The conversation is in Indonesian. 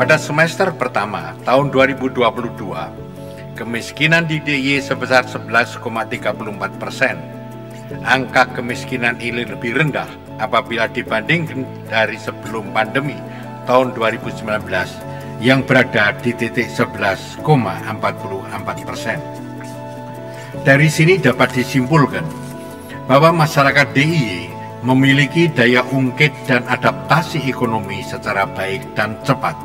Pada semester pertama tahun 2022, kemiskinan di DIY sebesar 11,34 persen. Angka kemiskinan ini lebih rendah apabila dibandingkan dari sebelum pandemi tahun 2019 yang berada di titik 11,44 persen. Dari sini dapat disimpulkan bahwa masyarakat DIY memiliki daya ungkit dan adaptasi ekonomi secara baik dan cepat.